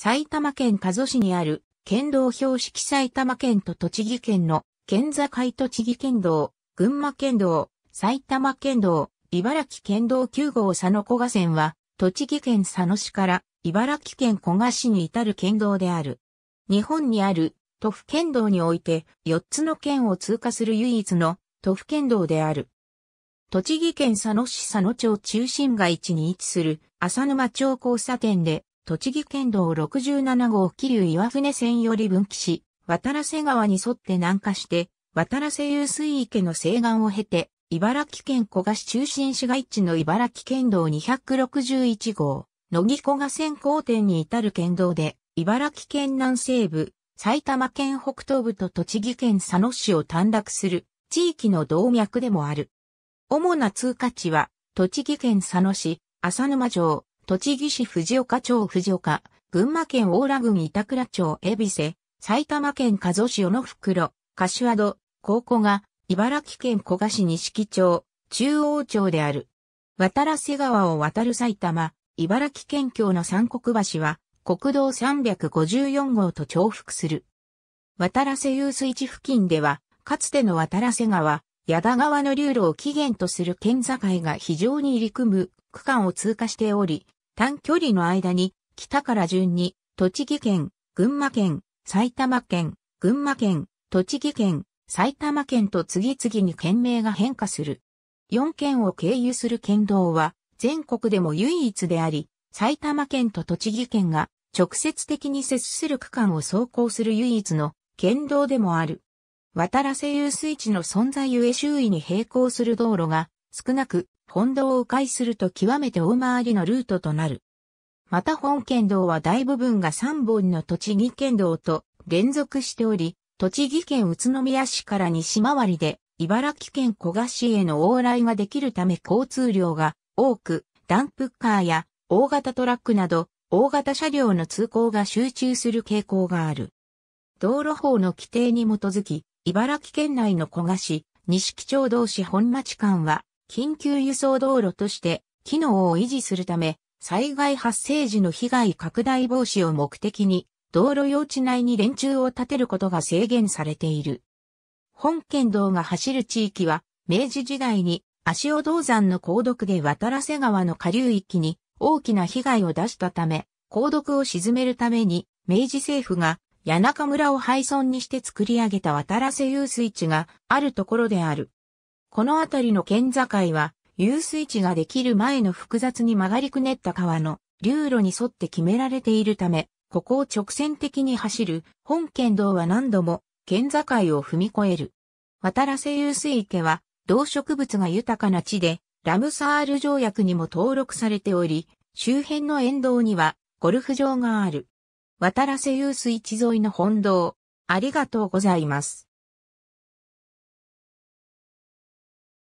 埼玉県加須市にある県道標識埼玉県と栃木県の県境栃木県道、群馬県道、埼玉県道、茨城県道9号佐野古賀線は、栃木県佐野市から茨城県古賀市に至る県道である。日本にある都府県道において4つの県を通過する唯一の都府県道である。栃木県佐野市佐野町中心街地に位置する浅沼町交差点で栃木県道67号桐生岩船線より分岐し、渡良瀬川に沿って南下して、渡良瀬遊水池の西岸を経て、茨城県古河市中心市街地の茨城県道261号、乃木古賀線交点に至る県道で、茨城県南西部、埼玉県北東部と栃木県佐野市を短絡する地域の動脈でもある。主な通過地は、栃木県佐野市、浅沼町、栃木市藤岡町藤岡、群馬県大良郡板倉町恵比寿、埼玉県加須市小野袋、柏戸、高校が、茨城県古河市錦町、中央町である。渡良瀬川を渡る埼玉、茨城県境の三国橋は、国道354号と重複する。渡良瀬遊水地付近では、かつての渡良瀬川、矢田川の流路を起源とする県境が非常に入り組む区間を通過しており、短距離の間に北から順に栃木県、群馬県、埼玉県、群馬県、栃木県、埼玉県と次々に県名が変化する。4県を経由する県道は全国でも唯一であり、埼玉県と栃木県が直接的に接する区間を走行する唯一の県道でもある。渡良瀬遊水地の存在ゆえ周囲に並行する道路が少なく本道を迂回すると極めて大回りのルートとなる。また本県道は大部分が3本の栃木県道と連続しており、栃木県宇都宮市から西回りで茨城県古河市への往来ができるため交通量が多く、ダンプカーや大型トラックなど大型車両の通行が集中する傾向がある。道路法の規定に基づき、茨城県内の古河市、西木町同市本町間は緊急輸送道路として機能を維持するため、災害発生時の被害拡大防止を目的に、道路用地内に連中を立てることが制限されている。本県道が走る地域は、明治時代に足尾銅山の鉱毒で渡良瀬川の下流域に大きな被害を出したため、鉱毒を沈めるために、明治政府が谷中村を廃村にして作り上げた渡良瀬遊水地があるところである。この辺りの県境は、遊水地ができる前の複雑に曲がりくねった川の流路に沿って決められているため、ここを直線的に走る本県道は何度も県境を踏み越える。渡良瀬遊水池は動植物が豊かな地で、ラムサール条約にも登録されており、周辺の沿道にはゴルフ場がある。渡良瀬遊水地沿いの本道。ありがとうございます。